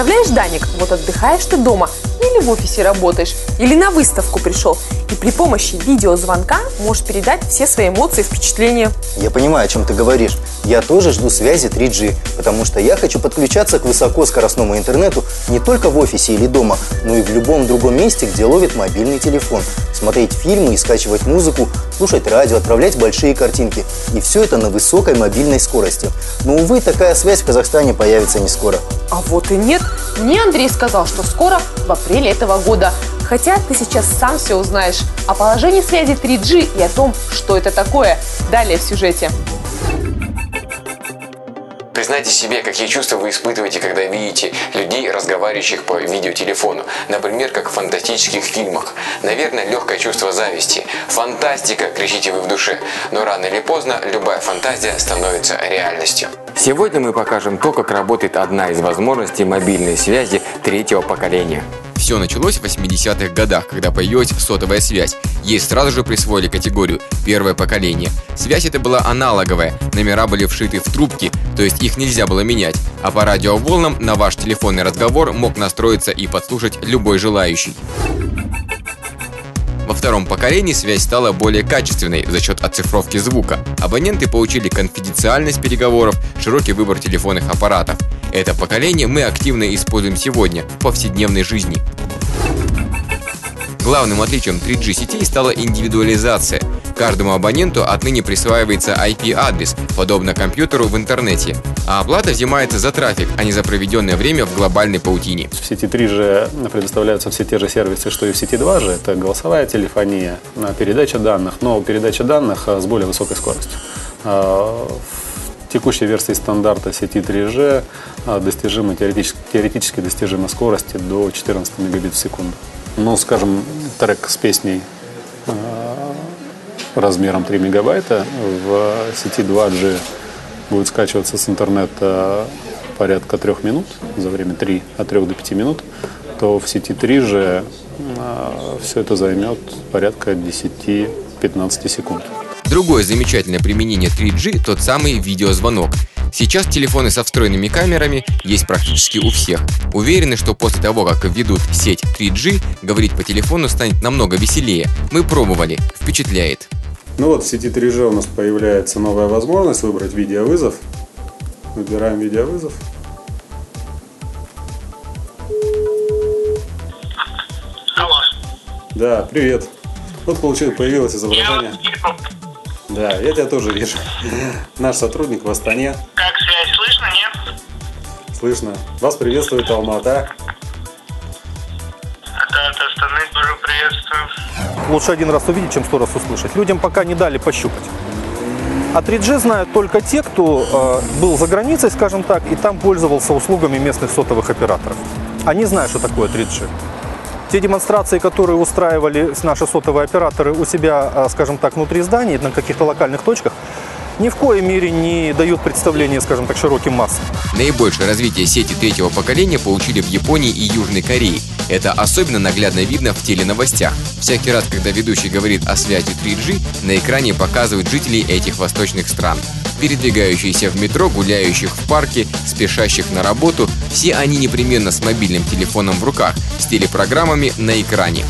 Представляешь, Даник, вот отдыхаешь ты дома или в офисе работаешь, или на выставку пришел, и при помощи видеозвонка можешь передать все свои эмоции и впечатления. Я понимаю, о чем ты говоришь. Я тоже жду связи 3G, потому что я хочу подключаться к высокоскоростному интернету не только в офисе или дома, но и в любом другом месте, где ловит мобильный телефон. Смотреть фильмы и скачивать музыку, слушать радио, отправлять большие картинки. И все это на высокой мобильной скорости. Но, увы, такая связь в Казахстане появится не скоро. А вот и нет. Мне Андрей сказал, что скоро, в апреле этого года. Хотя ты сейчас сам все узнаешь о положении связи 3G и о том, что это такое. Далее в сюжете. Признайте себе, какие чувства вы испытываете, когда видите людей, разговаривающих по видеотелефону. Например, как в фантастических фильмах. Наверное, легкое чувство зависти. Фантастика, кричите вы в душе. Но рано или поздно любая фантазия становится реальностью. Сегодня мы покажем то, как работает одна из возможностей мобильной связи третьего поколения. Все началось в 80-х годах, когда появилась сотовая связь. Ей сразу же присвоили категорию «первое поколение». Связь эта была аналоговая, номера были вшиты в трубки, то есть их нельзя было менять, а по радиоволнам на ваш телефонный разговор мог настроиться и подслушать любой желающий. Во втором поколении связь стала более качественной за счет оцифровки звука. Абоненты получили конфиденциальность переговоров, широкий выбор телефонных аппаратов. Это поколение мы активно используем сегодня в повседневной жизни. Главным отличием 3G сетей стала индивидуализация. Каждому абоненту отныне присваивается IP-адрес, подобно компьютеру в интернете, а оплата взимается за трафик, а не за проведенное время в глобальной паутине. В сети 3G предоставляются все те же сервисы, что и в сети 2G. Это голосовая телефония, передача данных, но передача данных с более высокой скоростью. А, текущей версии стандарта сети 3G достижима теоретически, теоретически достижима скорости до 14 мегабит в секунду. Ну, скажем, трек с песней размером 3 мегабайта в сети 2G будет скачиваться с интернета порядка 3 минут, за время 3, от 3 до 5 минут, то в сети 3G все это займет порядка 10-15 секунд. Другое замечательное применение 3G – тот самый видеозвонок. Сейчас телефоны со встроенными камерами есть практически у всех. Уверены, что после того, как введут сеть 3G, говорить по телефону станет намного веселее. Мы пробовали. Впечатляет. Ну вот в сети 3G у нас появляется новая возможность выбрать видеовызов. Выбираем видеовызов. Алло. Да, привет. Вот получилось, появилось изображение. Да, я тебя тоже вижу. Наш сотрудник в Астане. Как связь слышно, нет? Слышно. Вас приветствует Алмата. Да, от Астаны тоже приветствую. Лучше один раз увидеть, чем сто раз услышать. Людям пока не дали пощупать. А 3G знают только те, кто э, был за границей, скажем так, и там пользовался услугами местных сотовых операторов. Они знают, что такое 3G. Те демонстрации, которые устраивали наши сотовые операторы у себя, э, скажем так, внутри зданий, на каких-то локальных точках, ни в коей мере не дают представления, скажем так, широким массам. Наибольшее развитие сети третьего поколения получили в Японии и Южной Корее. Это особенно наглядно видно в теленовостях. Всякий раз, когда ведущий говорит о связи 3G, на экране показывают жителей этих восточных стран. Передвигающиеся в метро, гуляющих в парке, спешащих на работу, все они непременно с мобильным телефоном в руках, с телепрограммами на экране.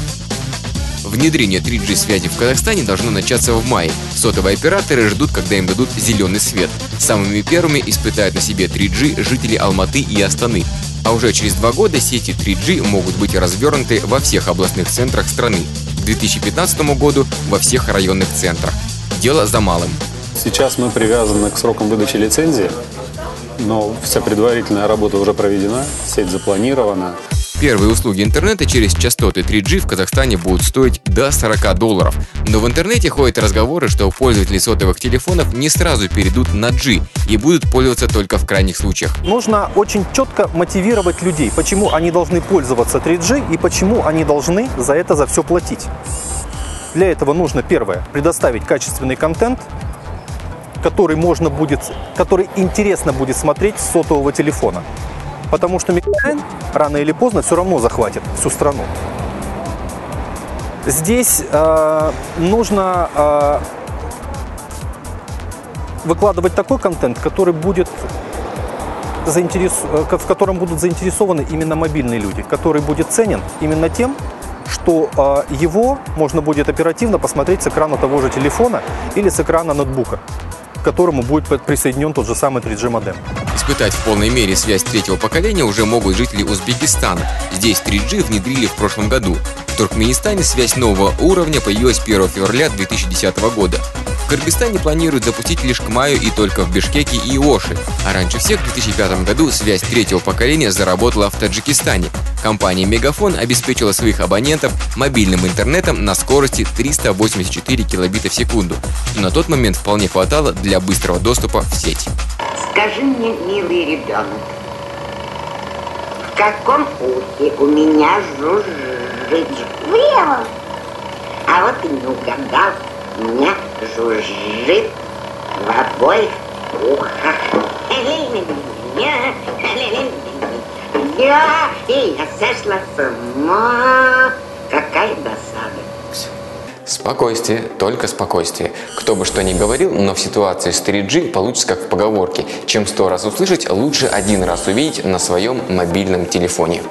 Внедрение 3G связи в Казахстане должно начаться в мае. Сотовые операторы ждут, когда им дадут зеленый свет. Самыми первыми испытают на себе 3G жители Алматы и Астаны. А уже через два года сети 3G могут быть развернуты во всех областных центрах страны. К 2015 году во всех районных центрах. Дело за малым. Сейчас мы привязаны к срокам выдачи лицензии, но вся предварительная работа уже проведена, сеть запланирована. Первые услуги интернета через частоты 3G в Казахстане будут стоить до 40 долларов. Но в интернете ходят разговоры, что пользователи сотовых телефонов не сразу перейдут на G и будут пользоваться только в крайних случаях. Нужно очень четко мотивировать людей, почему они должны пользоваться 3G и почему они должны за это за все платить. Для этого нужно, первое, предоставить качественный контент, который можно будет, который интересно будет смотреть с сотового телефона. Потому что Мегафон рано или поздно все равно захватит всю страну. Здесь э, нужно э, выкладывать такой контент, который будет заинтерес- э, в котором будут заинтересованы именно мобильные люди, который будет ценен именно тем, что а, его можно будет оперативно посмотреть с экрана того же телефона или с экрана ноутбука, к которому будет присоединен тот же самый 3G модем. Испытать в полной мере связь третьего поколения уже могут жители Узбекистана. Здесь 3G внедрили в прошлом году. В Туркменистане связь нового уровня появилась 1 февраля 2010 года. В Кыргызстане планируют запустить лишь к маю и только в Бишкеке и Оши. А раньше всех в 2005 году связь третьего поколения заработала в Таджикистане. Компания Мегафон обеспечила своих абонентов мобильным интернетом на скорости 384 килобита в секунду. Но на тот момент вполне хватало для быстрого доступа в сеть. Скажи мне, милый ребенок, в каком ухе у меня жужжит? В левом. А вот и не угадал, меня жужжит в обоих ухах. Я, и я сошла с ума. Какая досада. Спокойствие, только спокойствие. Кто бы что ни говорил, но в ситуации с 3G получится как в поговорке. Чем сто раз услышать, лучше один раз увидеть на своем мобильном телефоне.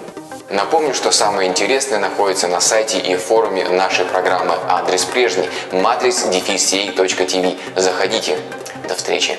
Напомню, что самое интересное находится на сайте и форуме нашей программы. Адрес прежний – matrix-tv. Заходите. До встречи.